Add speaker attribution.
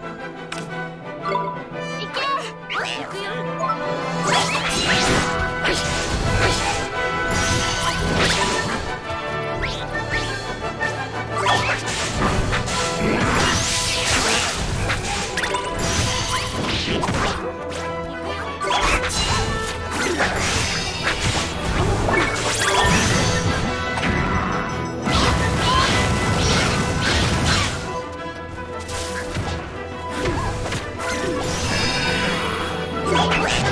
Speaker 1: Thank you.
Speaker 2: Alright.